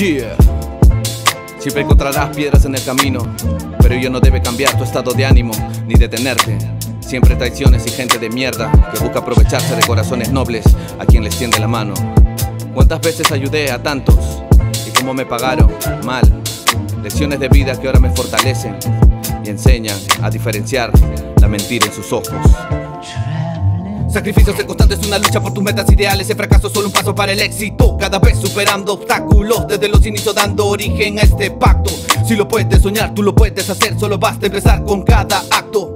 Siempre encontrarás piedras en el camino, pero ello no debe cambiar tu estado de ánimo ni detenerte. Siempre traiciones y gente de mierda que busca aprovecharse de corazones nobles a quien les tiende la mano. ¿Cuántas veces ayudé a tantos y cómo me pagaron? Mal. Lecciones de vida que ahora me fortalecen y enseñan a diferenciar la mentira en sus ojos. Sacrificios constante es una lucha por tus metas ideales. El fracaso es solo un paso para el éxito. Cada vez superando obstáculos. Desde los inicios dando origen a este pacto. Si lo puedes soñar, tú lo puedes hacer. Solo basta empezar con cada acto.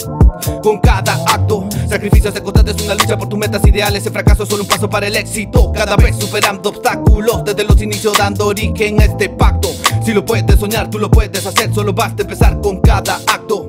Con cada acto. Sacrificios constante es una lucha por tus metas ideales. El fracaso es solo un paso para el éxito. Cada vez superando obstáculos. Desde los inicios dando origen a este pacto. Si lo puedes soñar, tú lo puedes hacer. Solo basta empezar con cada acto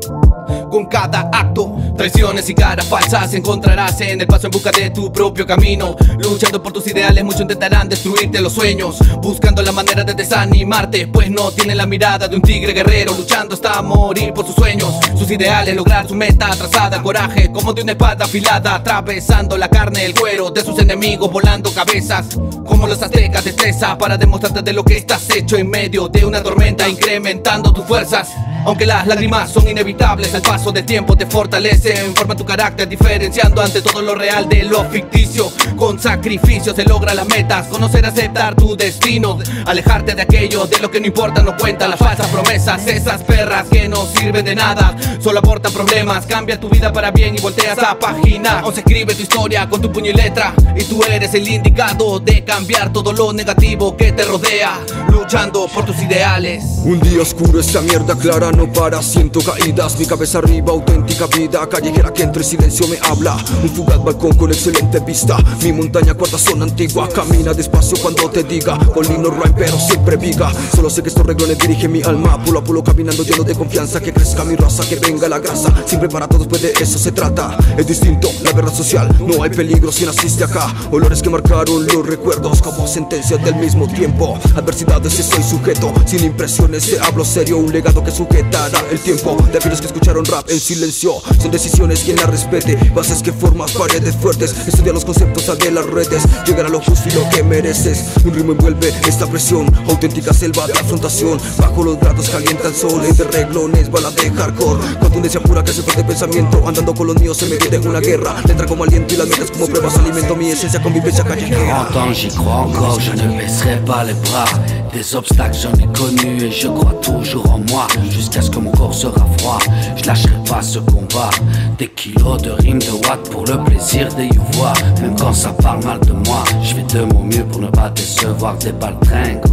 con cada acto. Traiciones y caras falsas encontrarás en el paso en busca de tu propio camino. Luchando por tus ideales, muchos intentarán destruirte los sueños. Buscando la manera de desanimarte, pues no tienen la mirada de un tigre guerrero. Luchando hasta morir por sus sueños, sus ideales, lograr su meta trazada. Coraje como de una espada afilada, atravesando la carne, el cuero de sus enemigos, volando cabezas. Como los aztecas, destreza para demostrarte de lo que estás hecho en medio de una tormenta, incrementando tus fuerzas. Aunque las lágrimas son inevitables, el paso del tiempo te fortalece, forma tu carácter, diferenciando ante todo lo real de lo ficticio. Con sacrificio se logran las metas, conocer, aceptar tu destino, alejarte de aquello de lo que no importa, no cuentan las falsas promesas, esas perras que no sirven de nada, solo aportan problemas. Cambia tu vida para bien y volteas a página, o se escribe tu historia con tu puño y letra, y tú eres el indicado de cambiar todo lo negativo que te rodea, luchando por tus ideales. Un día oscuro, esa mierda clara no para, siento caídas, mi cabeza arriba, auténtica vida callejera que entre silencio me habla. Un fugaz balcón con excelente vista, mi montaña cuarta zona antigua, camina despacio cuando te diga, Polino Rhyme pero siempre viga. Solo sé que estos reglones dirigen mi alma, pulo a pulo caminando lleno de confianza, que crezca mi raza, que venga la grasa, siempre para todos pues de eso se trata. Es distinto, la verdad social, no hay peligro si naciste acá, olores que marcaron los recuerdos como sentencias del mismo tiempo, adversidades si soy sujeto, sin impresiones te hablo serio, un legado que sujeta el tiempo. De aquellos que escucharon rap en silencio. Son decisiones quien la respete, bases que formas paredes fuertes. Estudia los conceptos, sal las redes, llegar a lo justo y lo que mereces. Un ritmo envuelve esta presión, auténtica selva de afrontación. Bajo los grados calienta el sol, entre reglones, bala de hardcore. Contundencia pura que se de pensamiento, andando con los míos se me en una guerra. Letra como aliento y las metas como pruebas, alimento mi esencia, convivencia callejera. j'y crois encore, je ne baisserai pas les bras. Des obstacles j'en ai connu et je crois toujours en moi. Jusqu'à ce que mon corps sera froid, je lâcherai pas ce combat. Des kilos de rimes de watts pour le plaisir de y voir. Même quand ça parle mal de moi, je fais de mon mieux pour ne pas décevoir des balles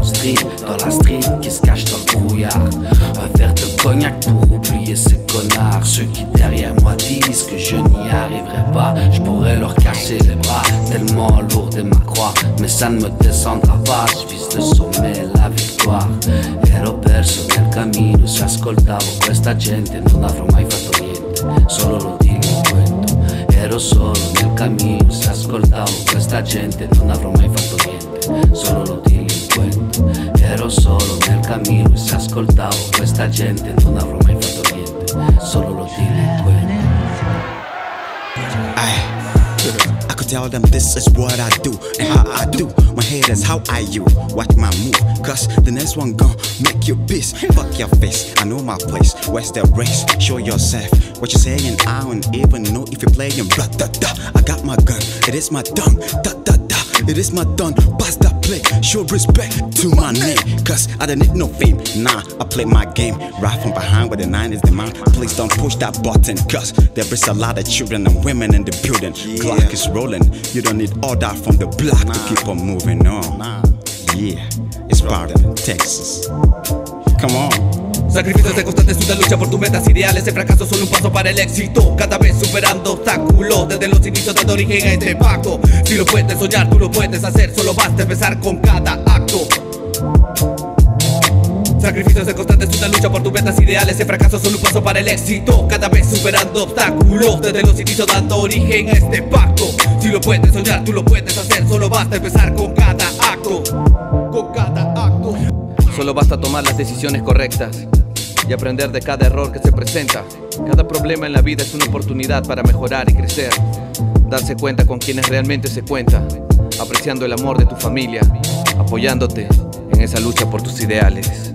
en street, dans la street qui se cache dans le brouillard. Un verre de cognac pour oublier ces connards. Ceux qui derrière moi disent que je n'y arriverai pas, je pourrais leur casser les bras, tellement lourd est ma croix. Mais ça ne me descendra pas, je vise le sommet, ascoltavo questa gente non avrò mai fatto niente, solo lo delinquento. Ero solo nel cammino, se ascoltavo questa gente non avrò mai fatto niente, solo lo delinquento. Ero solo nel cammino, se ascoltavo questa gente non avrò mai fatto niente, tell them this is what I do and how I do. My head is how I you. Watch my move, cause the next one gon' make you piss. Fuck your face, I know my place. Where's the race? Show yourself. What you saying? I don't even know if you're playing. Blah, da, da. I got my gun, it is my tongue. Da, da, da. It is my done, pass that play. Show respect to my name, cause I don't need no fame. Nah, I play my game. Right from behind where the nine is the man. Please don't push that button, cause there is a lot of children and women in the building. Clock is rolling, you don't need all that from the block to keep on moving on. Yeah, it's part of Texas. Come on. Sacrificios de constante es una lucha por tus metas ideales. El fracaso solo un paso para el éxito. Cada vez superando obstáculos desde los inicios de origen a este pacto. Si lo puedes soñar, tú lo puedes hacer. Solo basta empezar con cada acto. Sacrificios de constante es una lucha por tus metas ideales. El fracaso solo un paso para el éxito. Cada vez superando obstáculos desde los inicios dando origen a este pacto. Si lo puedes soñar, tú lo puedes hacer. Solo basta empezar con cada acto. Con cada acto. Solo basta tomar las decisiones correctas y aprender de cada error que se presenta. Cada problema en la vida es una oportunidad para mejorar y crecer. Darse cuenta con quienes realmente se cuenta, apreciando el amor de tu familia, apoyándote en esa lucha por tus ideales.